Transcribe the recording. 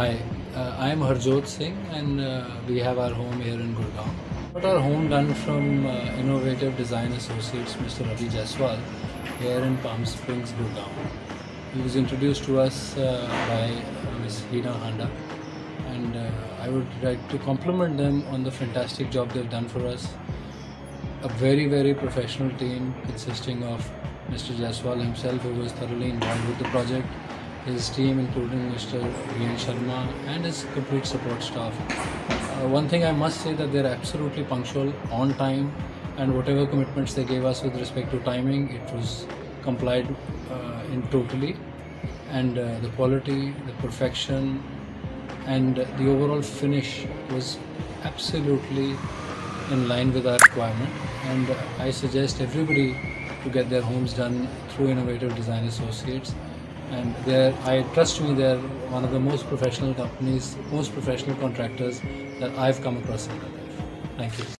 Hi, uh, I am Harjot Singh and uh, we have our home here in Gurgaon. Got our home done from uh, Innovative Design Associates Mr. Ravi Jaiswal here in Palm Springs, Gurgaon. He was introduced to us uh, by uh, Ms. Hina Handa and uh, I would like to compliment them on the fantastic job they've done for us. A very, very professional team consisting of Mr. Jaiswal himself, who was thoroughly involved with the project, his team, including Mr. Viren Sharma, and his complete support staff. Uh, one thing I must say that they're absolutely punctual, on time, and whatever commitments they gave us with respect to timing, it was complied uh, in totally. And uh, the quality, the perfection, and the overall finish was absolutely in line with our requirement. And uh, I suggest everybody to get their homes done through Innovative Design Associates. And they're, I trust me, they're one of the most professional companies, most professional contractors that I've come across in my life. Thank you.